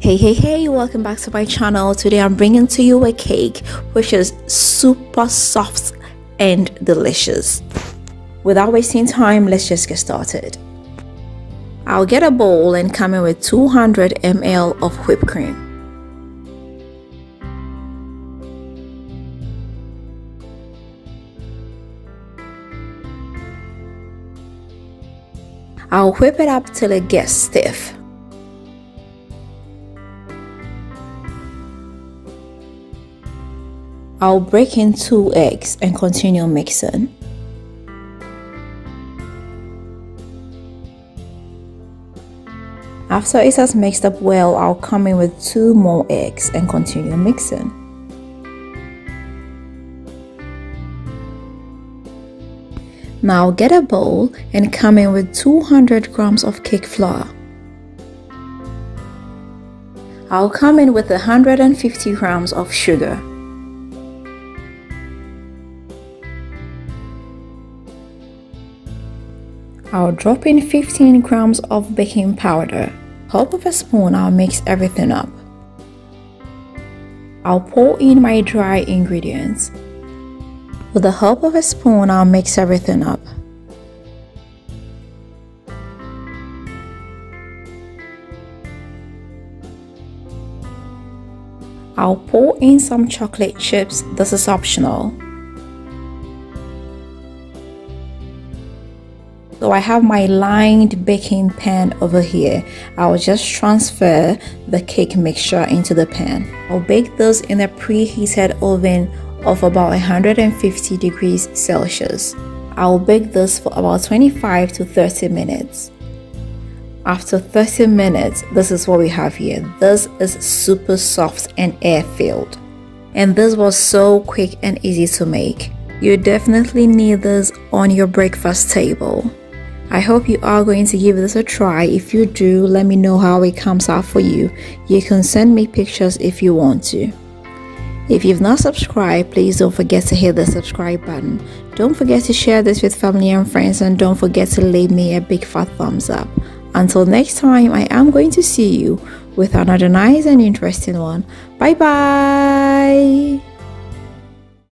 hey hey hey welcome back to my channel. Today i'm bringing to you a cake which is super soft and delicious. Without wasting time let's just get started. I'll get a bowl and come in with 200 ml of whipped cream. I'll whip it up till it gets stiff. I'll break in two eggs and continue mixing. After it has mixed up well, I'll come in with two more eggs and continue mixing. Now get a bowl and come in with 200 grams of cake flour. I'll come in with 150 grams of sugar. I'll drop in 15 grams of baking powder. Help of a spoon, I'll mix everything up. I'll pour in my dry ingredients. With the help of a spoon, I'll mix everything up. I'll pour in some chocolate chips, this is optional. So I have my lined baking pan over here. I'll just transfer the cake mixture into the pan. I'll bake this in a preheated oven of about 150 degrees Celsius. I'll bake this for about 25 to 30 minutes. After 30 minutes, this is what we have here. This is super soft and air filled. And this was so quick and easy to make. You definitely need this on your breakfast table. I hope you are going to give this a try. If you do, let me know how it comes out for you. You can send me pictures if you want to. If you've not subscribed, please don't forget to hit the subscribe button. Don't forget to share this with family and friends and don't forget to leave me a big fat thumbs up. Until next time, I am going to see you with another nice and interesting one. Bye bye.